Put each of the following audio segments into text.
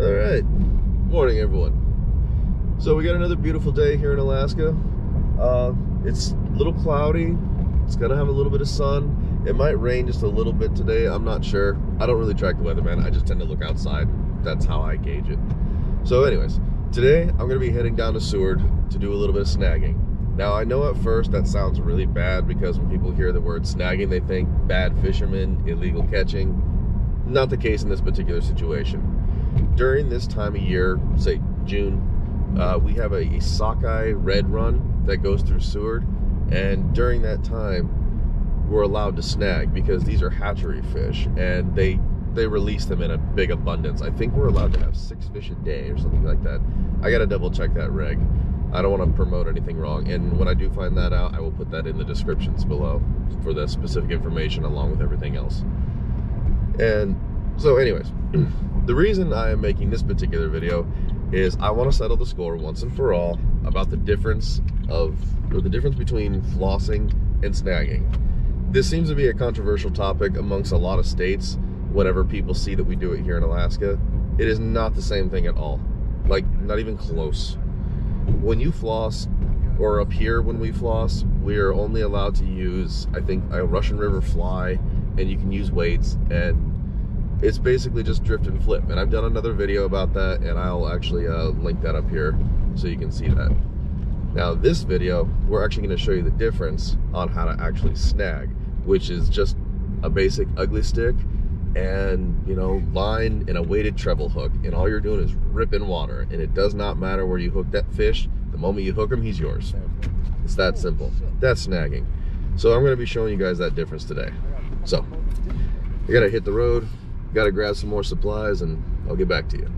All right. Morning, everyone. So we got another beautiful day here in Alaska. Uh, it's a little cloudy. It's gonna have a little bit of sun. It might rain just a little bit today. I'm not sure. I don't really track the weather, man. I just tend to look outside. That's how I gauge it. So, anyways, today I'm gonna be heading down to Seward to do a little bit of snagging. Now, I know at first that sounds really bad because when people hear the word snagging, they think bad fishermen, illegal catching. Not the case in this particular situation during this time of year, say June, uh, we have a, sockeye red run that goes through Seward, and during that time, we're allowed to snag because these are hatchery fish, and they they release them in a big abundance. I think we're allowed to have six fish a day or something like that. I gotta double check that reg. I don't want to promote anything wrong, and when I do find that out, I will put that in the descriptions below for the specific information along with everything else. And so, anyways. The reason I am making this particular video is I want to settle the score once and for all about the difference of, or the difference between flossing and snagging. This seems to be a controversial topic amongst a lot of states whenever people see that we do it here in Alaska. It is not the same thing at all. Like, not even close. When you floss, or up here when we floss, we are only allowed to use, I think, a Russian River fly, and you can use weights, and it's basically just drift and flip. And I've done another video about that, and I'll actually uh, link that up here so you can see that. Now, this video, we're actually going to show you the difference on how to actually snag, which is just a basic ugly stick and, you know, line and a weighted treble hook. And all you're doing is ripping water. And it does not matter where you hook that fish. The moment you hook him, he's yours. It's that simple. That's snagging. So I'm going to be showing you guys that difference today. So, I got to hit the road, got to grab some more supplies and I'll get back to you.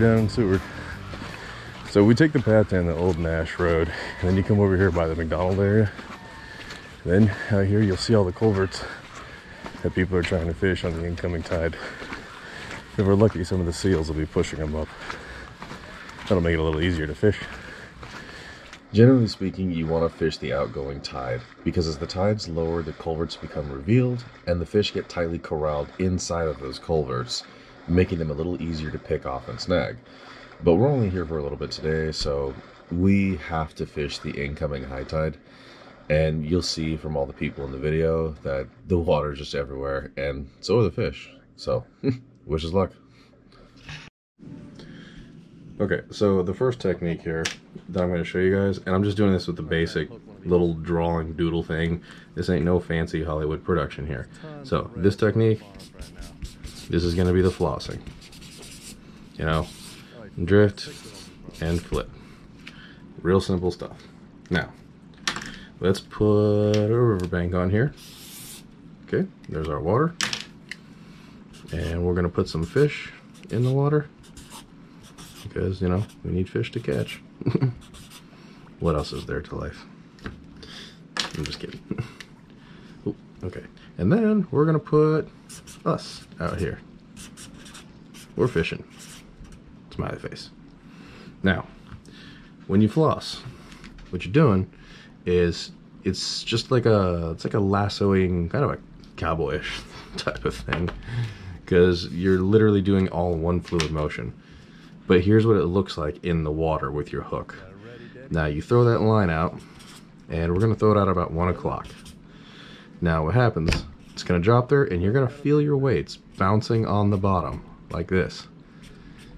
Down in Seward. So we take the path down the old Nash Road, and then you come over here by the McDonald area. Then out here you'll see all the culverts that people are trying to fish on the incoming tide. If we're lucky, some of the seals will be pushing them up. That'll make it a little easier to fish. Generally speaking, you want to fish the outgoing tide because as the tide's lower, the culverts become revealed and the fish get tightly corralled inside of those culverts making them a little easier to pick off and snag. But we're only here for a little bit today, so we have to fish the incoming high tide. And you'll see from all the people in the video that the water's just everywhere, and so are the fish. So, wish us luck. Okay, so the first technique here that I'm going to show you guys, and I'm just doing this with the basic little drawing doodle thing. This ain't no fancy Hollywood production here. So, this technique, this is going to be the flossing. You know, drift and flip. Real simple stuff. Now, let's put a riverbank on here. Okay, there's our water. And we're going to put some fish in the water because, you know, we need fish to catch. what else is there to life? I'm just kidding. Ooh, okay, and then we're going to put us out here. We're fishing. Smiley face. Now, when you floss, what you're doing is it's just like a it's like a lassoing kind of a cowboyish type of thing because you're literally doing all one fluid motion. But here's what it looks like in the water with your hook. Now you throw that line out and we're gonna throw it out about one o'clock. Now what happens, it's gonna drop there and you're gonna feel your weights bouncing on the bottom like this.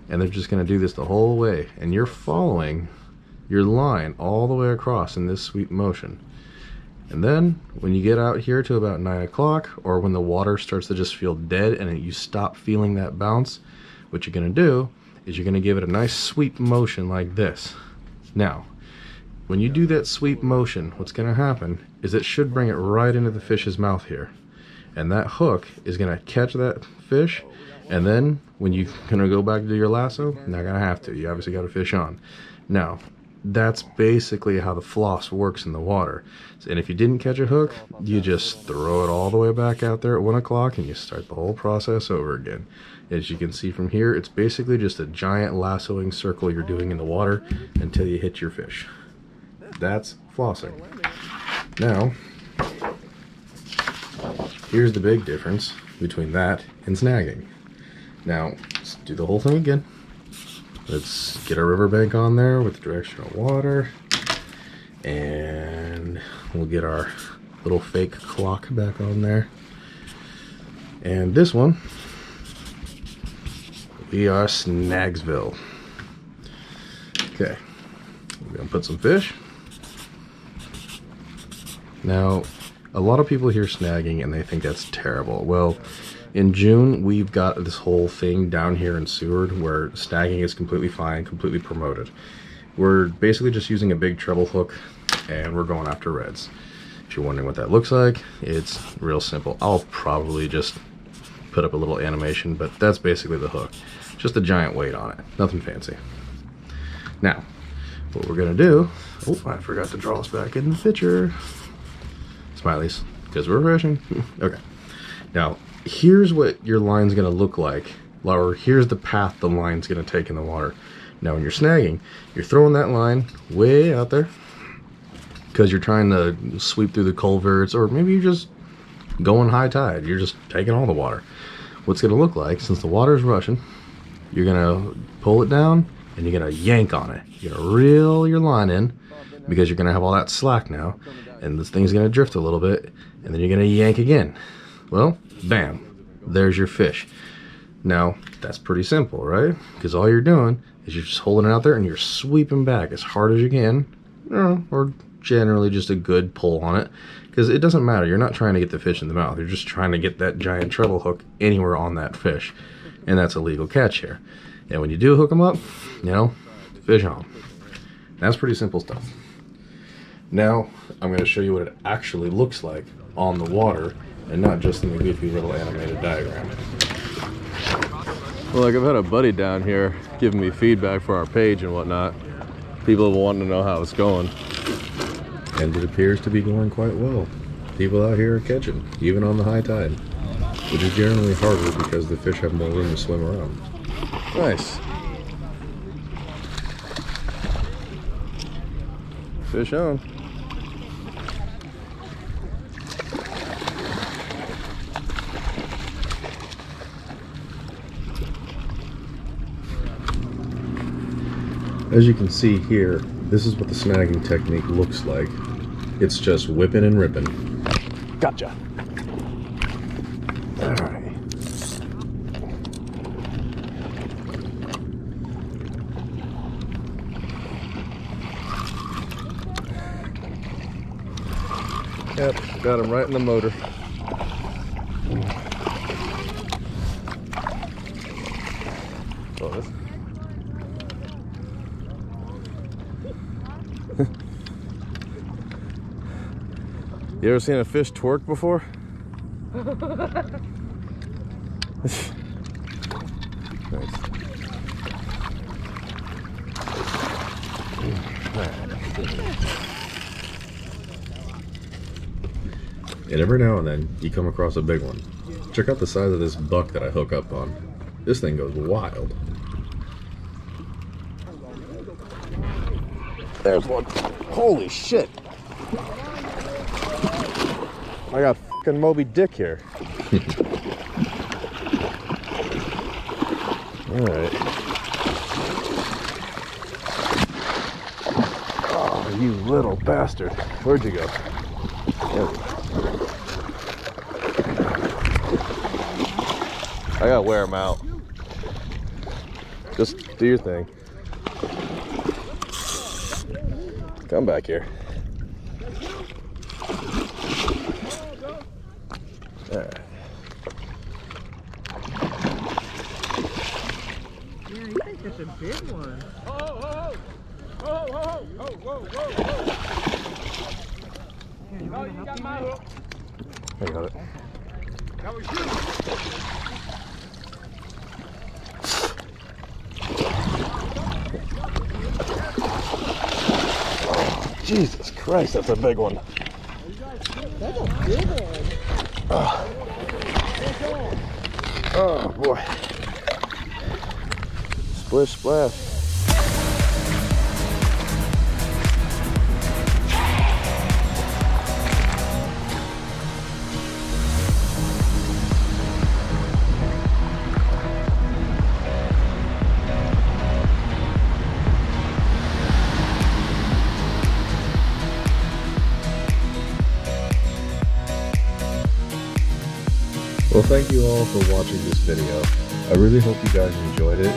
And they're just gonna do this the whole way. And you're following your line all the way across in this sweep motion. And then when you get out here to about nine o'clock or when the water starts to just feel dead and you stop feeling that bounce, what you're gonna do is you're gonna give it a nice sweep motion like this. Now, when you do that sweep motion, what's gonna happen is it should bring it right into the fish's mouth here. And that hook is gonna catch that fish and then when you're gonna go back to your lasso, not gonna have to. You obviously got a fish on. Now, that's basically how the floss works in the water. And if you didn't catch a hook, you just throw it all the way back out there at one o'clock and you start the whole process over again. As you can see from here, it's basically just a giant lassoing circle you're doing in the water until you hit your fish. That's flossing. Now, here's the big difference between that and snagging. Now, let's do the whole thing again. Let's get our riverbank on there with the directional water. And we'll get our little fake clock back on there. And this one, we are Snagsville. Okay, we're gonna put some fish. Now, a lot of people hear snagging and they think that's terrible. Well, in June, we've got this whole thing down here in Seward where snagging is completely fine, completely promoted. We're basically just using a big treble hook and we're going after reds. If you're wondering what that looks like, it's real simple. I'll probably just put up a little animation, but that's basically the hook. Just a giant weight on it, nothing fancy. Now, what we're gonna do, oh, I forgot to draw us back in the picture. Smileys, because we're fishing. okay. Now, here's what your line's gonna look like, or here's the path the line's gonna take in the water. Now, when you're snagging, you're throwing that line way out there because you're trying to sweep through the culverts, or maybe you're just going high tide. You're just taking all the water. What's gonna look like, since the water is rushing, you're gonna pull it down and you're gonna yank on it. You're gonna reel your line in because you're gonna have all that slack now, and this thing's gonna drift a little bit, and then you're gonna yank again. Well, bam, there's your fish. Now, that's pretty simple, right? Because all you're doing is you're just holding it out there and you're sweeping back as hard as you can, or generally just a good pull on it. Because it doesn't matter, you're not trying to get the fish in the mouth, you're just trying to get that giant treble hook anywhere on that fish. And that's a legal catch here. And when you do hook them up, you know, fish on. That's pretty simple stuff. Now, I'm going to show you what it actually looks like on the water and not just in the goofy little animated diagram. Well, like I've had a buddy down here giving me feedback for our page and whatnot. People have wanted to know how it's going. And it appears to be going quite well. People out here are catching, even on the high tide. Which is generally harder because the fish have more room to swim around. Nice. Fish on. As you can see here, this is what the snagging technique looks like. It's just whipping and ripping. Gotcha. All right. Yep, got him right in the motor. Oh, this. You ever seen a fish twerk before? nice. And every now and then, you come across a big one. Check out the size of this buck that I hook up on. This thing goes wild. There's one. Holy shit. I got fucking Moby Dick here. All right. Oh you little bastard. Where'd you go? I gotta wear them out. Just do your thing. Come back here. Alright. Yeah, you think that's a big one. Here, you want me to help you, Mike? I got it. Jesus Christ, that's a big one. That's a big one. Oh boy. Splish splash. Well, thank you all for watching this video. I really hope you guys enjoyed it.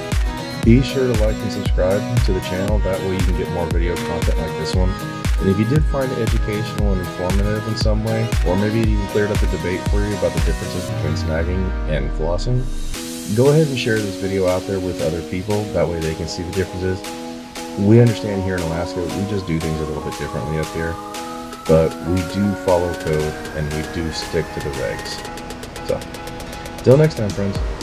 Be sure to like and subscribe to the channel, that way you can get more video content like this one. And if you did find it educational and informative in some way, or maybe it even cleared up a debate for you about the differences between snagging and flossing, go ahead and share this video out there with other people, that way they can see the differences. We understand here in Alaska, we just do things a little bit differently up here, but we do follow code and we do stick to the regs. Till next time, friends.